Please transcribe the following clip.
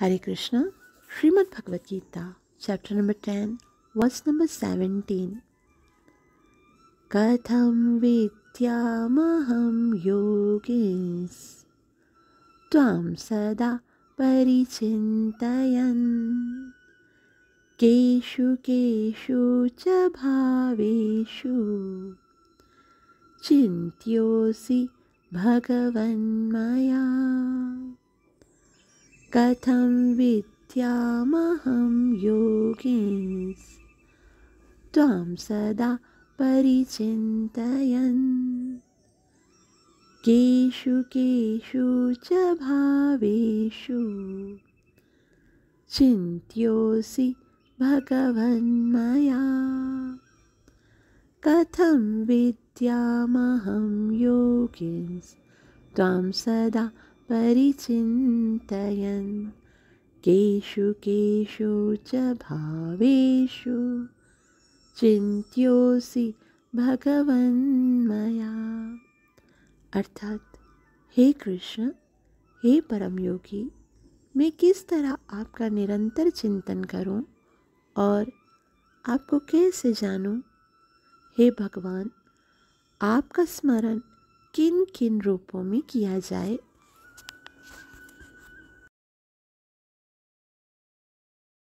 Hare Krishna Shrimad Bhagavad Gita chapter number ten verse number seventeen कथम विद्याम योगे सदा परिचित केशु केशु च भावेशु चिंत्योसि भगवन्मया कथं विद्यामहं योगिन्स् त्वां सदा परिचिन्तयन्। केषु केषु च भावेषु चिन्त्योऽसि भगवन्मया। कथं विद्यामहं योगिन्स् त्वां सदा परिचिन्तयन्। केषु केषु च भावेषु चिन्त्योऽसि भगवन्मया अर्थात, हे कृष्ण, हे परम योगी मैं किस तरह आपका निरंतर चिंतन करूँ और आपको कैसे जानूं? हे भगवान, आपका स्मरण किन किन रूपों में किया जाए